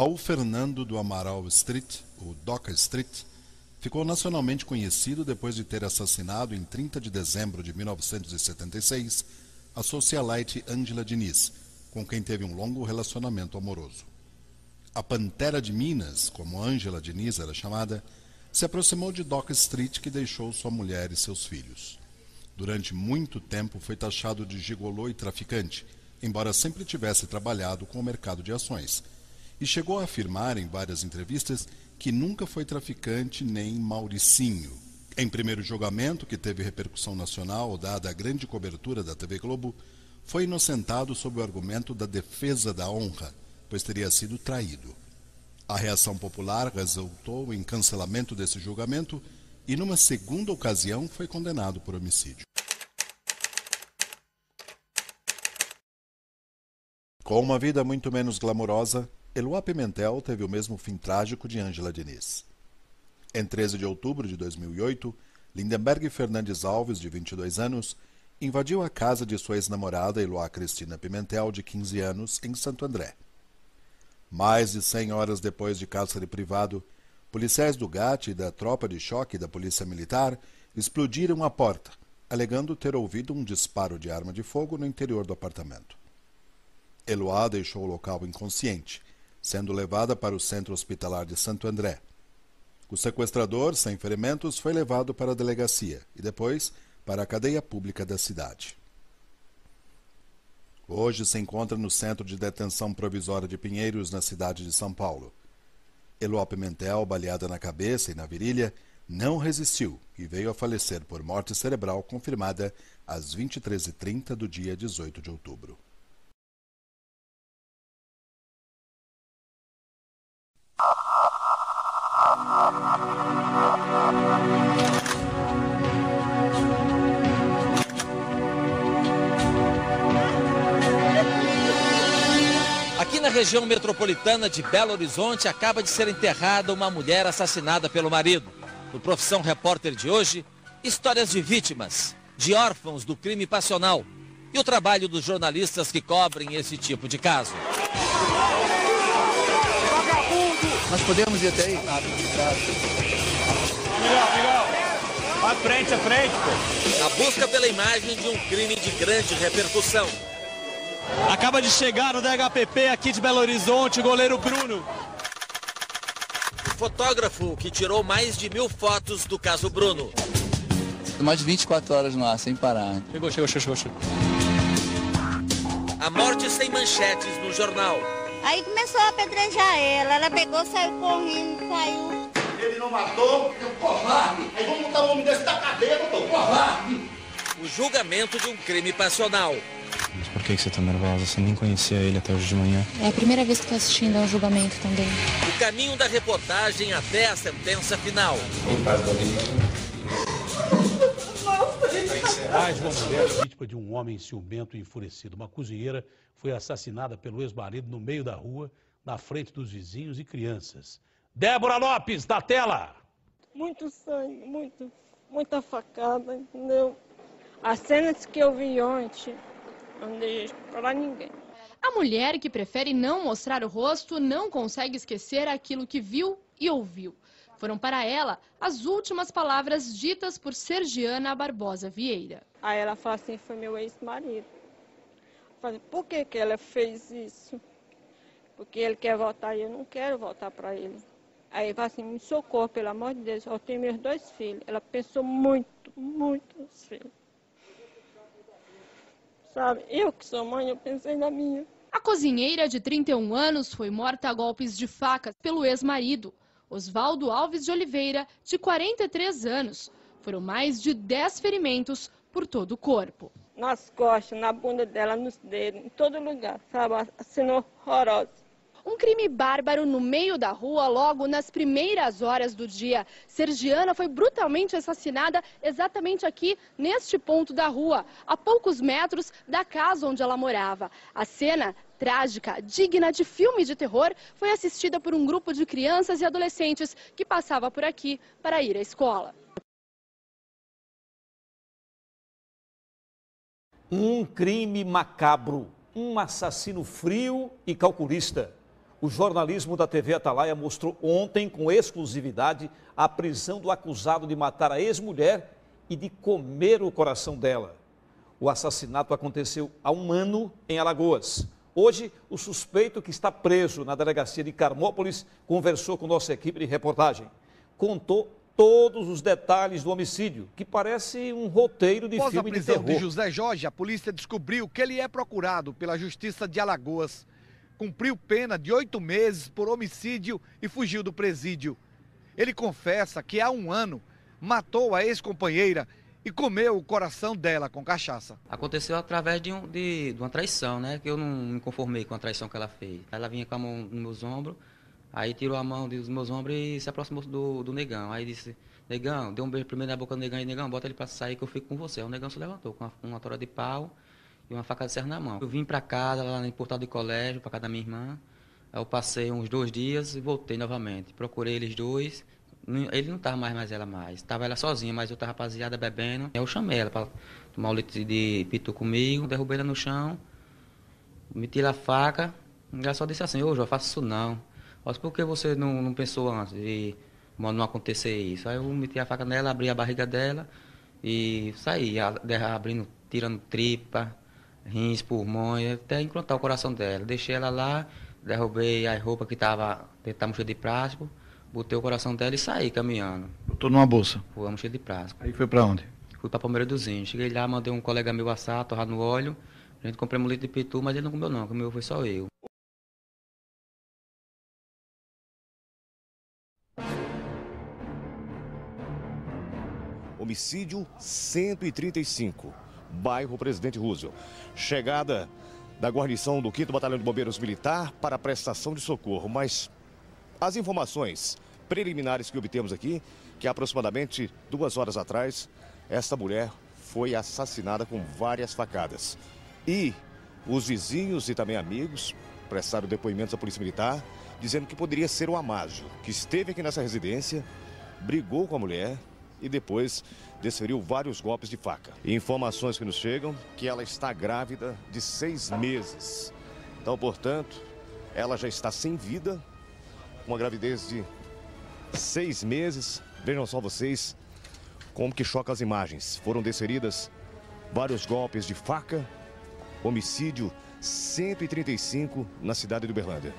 Raul Fernando do Amaral Street, o Doca Street, ficou nacionalmente conhecido depois de ter assassinado em 30 de dezembro de 1976 a socialite Ângela Diniz, com quem teve um longo relacionamento amoroso. A Pantera de Minas, como Ângela Diniz era chamada, se aproximou de Doc Street, que deixou sua mulher e seus filhos. Durante muito tempo foi taxado de gigolô e traficante, embora sempre tivesse trabalhado com o mercado de ações, e chegou a afirmar em várias entrevistas que nunca foi traficante nem mauricinho. Em primeiro julgamento, que teve repercussão nacional, dada a grande cobertura da TV Globo, foi inocentado sob o argumento da defesa da honra, pois teria sido traído. A reação popular resultou em cancelamento desse julgamento e, numa segunda ocasião, foi condenado por homicídio. Com uma vida muito menos glamourosa, Eloá Pimentel teve o mesmo fim trágico de Ângela Diniz. Em 13 de outubro de 2008, Lindenberg Fernandes Alves, de 22 anos, invadiu a casa de sua ex-namorada Eloá Cristina Pimentel, de 15 anos, em Santo André. Mais de 100 horas depois de cárcere privado, policiais do GAT e da tropa de choque da Polícia Militar explodiram a porta, alegando ter ouvido um disparo de arma de fogo no interior do apartamento. Eloá deixou o local inconsciente, sendo levada para o centro hospitalar de Santo André. O sequestrador, sem ferimentos, foi levado para a delegacia e depois para a cadeia pública da cidade. Hoje se encontra no Centro de Detenção Provisória de Pinheiros, na cidade de São Paulo. Eloá Pimentel, baleada na cabeça e na virilha, não resistiu e veio a falecer por morte cerebral confirmada às 23h30 do dia 18 de outubro. Aqui na região metropolitana de Belo Horizonte acaba de ser enterrada uma mulher assassinada pelo marido. No Profissão Repórter de hoje, histórias de vítimas, de órfãos do crime passional e o trabalho dos jornalistas que cobrem esse tipo de caso. Nós podemos ir até aí? Miguel, Miguel. À frente, à frente, pô. A busca pela imagem de um crime de grande repercussão. Acaba de chegar no DHPP aqui de Belo Horizonte o goleiro Bruno. O fotógrafo que tirou mais de mil fotos do caso Bruno. Mais de 24 horas no ar, sem parar. Chegou, chegou, chegou, chegou. A morte sem manchetes no jornal. Aí começou a apedrejar ela, ela pegou, saiu correndo, saiu. Ele não matou, eu covarde. Aí vamos botar o homem desse da cadeia, doutor. Covarde. O julgamento de um crime passional. Mas por que você tá nervosa? Você nem conhecia ele até hoje de manhã. É a primeira vez que tô assistindo ao julgamento também. O caminho da reportagem até a sentença final. Mais uma mulher vítima de um homem ciumento e enfurecido. Uma cozinheira foi assassinada pelo ex-marido no meio da rua, na frente dos vizinhos e crianças. Débora Lopes, da tela! Muito sangue, muito, muita facada, entendeu? As cenas que eu vi ontem, não deixo pra ninguém. A mulher que prefere não mostrar o rosto não consegue esquecer aquilo que viu e ouviu. Foram para ela as últimas palavras ditas por Sergiana Barbosa Vieira. Aí ela fala assim, foi meu ex-marido. Por que, que ela fez isso? Porque ele quer voltar e eu não quero voltar para ele. Aí ele fala assim, me socorro, pelo amor de Deus, eu tenho meus dois filhos. Ela pensou muito, muito nos filhos. Sabe, eu que sou mãe, eu pensei na minha. A cozinheira de 31 anos foi morta a golpes de facas pelo ex-marido. Oswaldo Alves de Oliveira, de 43 anos. Foram mais de 10 ferimentos por todo o corpo. Nas costas, na bunda dela, nos dedos, em todo lugar, sabe? Assim, horrorosa. Um crime bárbaro no meio da rua, logo nas primeiras horas do dia. Sergiana foi brutalmente assassinada exatamente aqui, neste ponto da rua, a poucos metros da casa onde ela morava. A cena trágica, digna de filme de terror, foi assistida por um grupo de crianças e adolescentes que passava por aqui para ir à escola. Um crime macabro, um assassino frio e calculista. O jornalismo da TV Atalaia mostrou ontem, com exclusividade, a prisão do acusado de matar a ex-mulher e de comer o coração dela. O assassinato aconteceu há um ano em Alagoas. Hoje, o suspeito que está preso na delegacia de Carmópolis conversou com nossa equipe de reportagem. Contou todos os detalhes do homicídio, que parece um roteiro de Após filme a de prisão terror. de José Jorge, a polícia descobriu que ele é procurado pela Justiça de Alagoas. Cumpriu pena de oito meses por homicídio e fugiu do presídio. Ele confessa que há um ano matou a ex-companheira e comeu o coração dela com cachaça. Aconteceu através de, um, de, de uma traição, né? Que eu não me conformei com a traição que ela fez. Ela vinha com a mão nos meus ombros, aí tirou a mão dos meus ombros e se aproximou do, do negão. Aí disse, negão, deu um beijo primeiro na boca do negão e negão, bota ele pra sair que eu fico com você. O negão se levantou com uma, uma tora de pau e uma faca de serra na mão. Eu vim pra casa, lá em Portal de Colégio, pra casa da minha irmã. Aí eu passei uns dois dias e voltei novamente. Procurei eles dois. Ele não tava mais, mais ela mais. Tava ela sozinha, mas outra rapaziada bebendo. Eu chamei ela para tomar o leite de pitu comigo. Derrubei ela no chão. Meti a faca. Ela só disse assim, ô João, faça isso não. Mas por que você não, não pensou antes de não acontecer isso? Aí eu meti a faca nela, abri a barriga dela e saí, abrindo, tirando tripa, rins, pulmões, até encontrar o coração dela. Deixei ela lá, derrubei a roupa que estava dentro da mochila de plástico, botei o coração dela e saí caminhando. Tô numa bolsa. Foi a mochila de plástico. Aí foi pra onde? Fui pra Palmeira dos Índios. Cheguei lá, mandei um colega meu assar, torrar no óleo. A gente comprou um litro de pitu, mas ele não comeu não, comeu foi só eu. Homicídio 135, bairro Presidente Roosevelt. Chegada da guarnição do 5 Batalhão de Bombeiros Militar para a prestação de socorro, mas as informações preliminares que obtemos aqui, que aproximadamente duas horas atrás, esta mulher foi assassinada com várias facadas. E os vizinhos e também amigos prestaram depoimentos à Polícia Militar, dizendo que poderia ser o Amásio, que esteve aqui nessa residência, brigou com a mulher e depois desferiu vários golpes de faca. Informações que nos chegam que ela está grávida de seis meses. Então, portanto, ela já está sem vida, uma gravidez de seis meses. Vejam só vocês como que choca as imagens. Foram desferidas vários golpes de faca, homicídio 135 na cidade de Uberlândia.